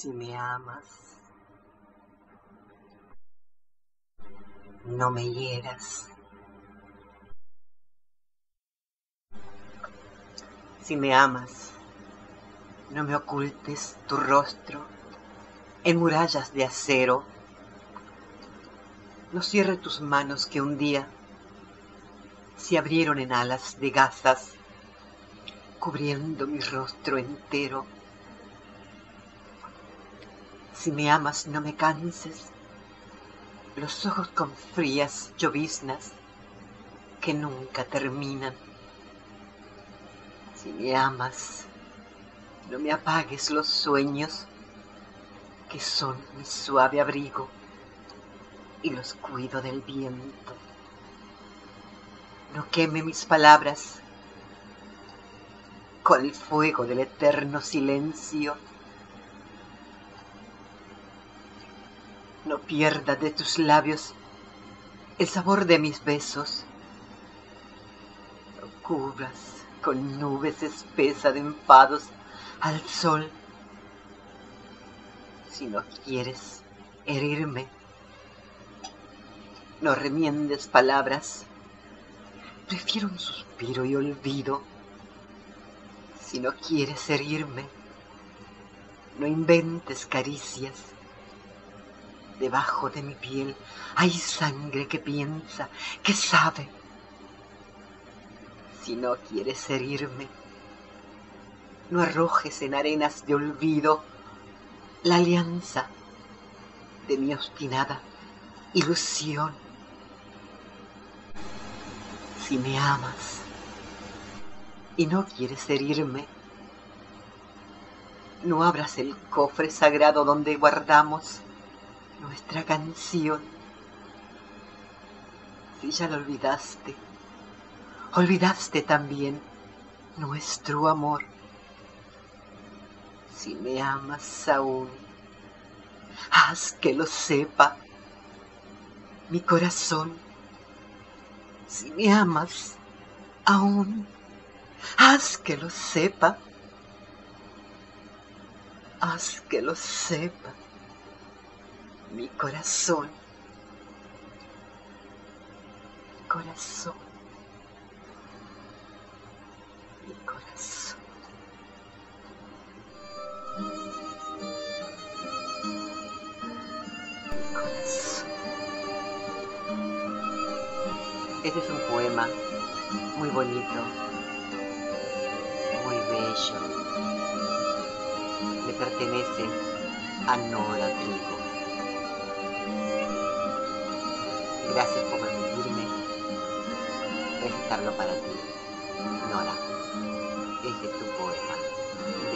Si me amas, no me hieras. Si me amas, no me ocultes tu rostro en murallas de acero. No cierre tus manos que un día se abrieron en alas de gasas, cubriendo mi rostro entero. Si me amas, no me canses los ojos con frías lloviznas que nunca terminan. Si me amas, no me apagues los sueños que son mi suave abrigo y los cuido del viento. No queme mis palabras con el fuego del eterno silencio. No pierda de tus labios el sabor de mis besos. No cubras con nubes espesas de enfados al sol. Si no quieres herirme, no remiendes palabras. Prefiero un suspiro y olvido. Si no quieres herirme, no inventes caricias. Debajo de mi piel hay sangre que piensa, que sabe. Si no quieres herirme, no arrojes en arenas de olvido la alianza de mi obstinada ilusión. Si me amas y no quieres herirme, no abras el cofre sagrado donde guardamos nuestra canción. Si ya lo olvidaste, olvidaste también nuestro amor. Si me amas aún, haz que lo sepa mi corazón. Si me amas aún, haz que lo sepa. Haz que lo sepa mi corazón. Corazón. Mi corazón. Mi corazón. Este es un poema muy bonito, muy bello. Le pertenece a Nora Trigo. Gracias por permitirme recitarlo para ti, Nora. Este es tu poema.